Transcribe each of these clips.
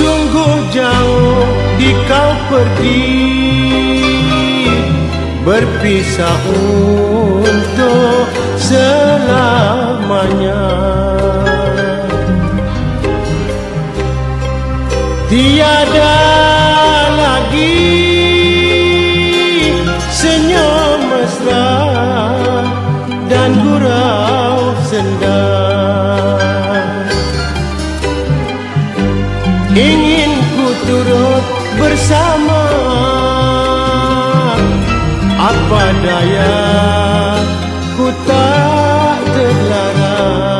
Sungguh jauh di kau pergi. Berpisah untuk selamanya. Tiada Ingin ku turut bersama. Apa daya ku tak terlarang?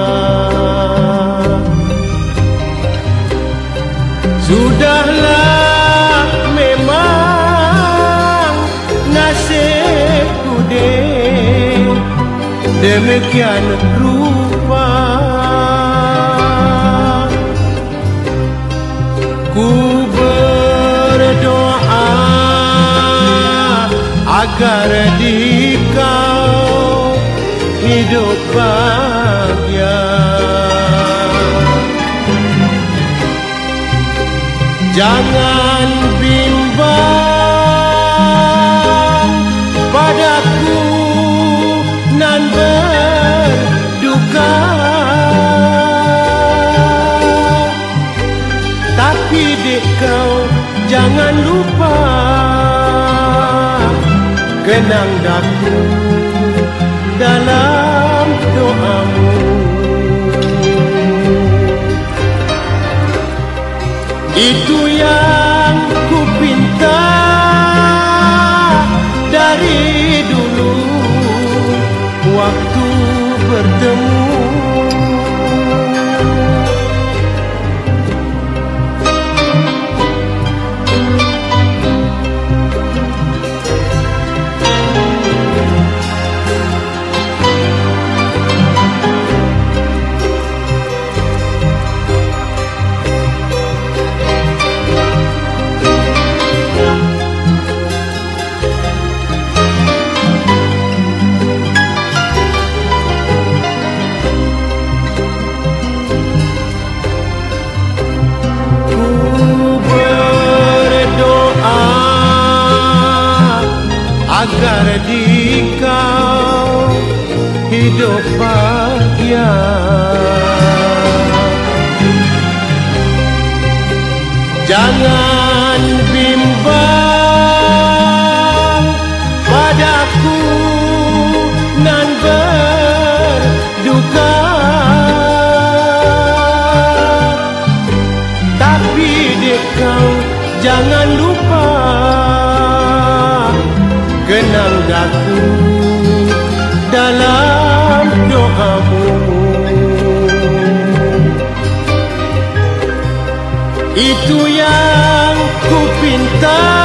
Sudahlah memang nasibku deh Demikian rupa agar di kau hidup bahagia. Jangan bimbang padaku nan berduka. Tapi dek kau jangan lupa Kenang daku dalam doamu. Itu yang ku pinta dari dulu. Waktu bertemu agar di kau hidup bahagia. Jangan bimbang padaku nan berduka. Tapi dek kau jangan lupa Kenang daku dalam doamu. Itu yang ku pinta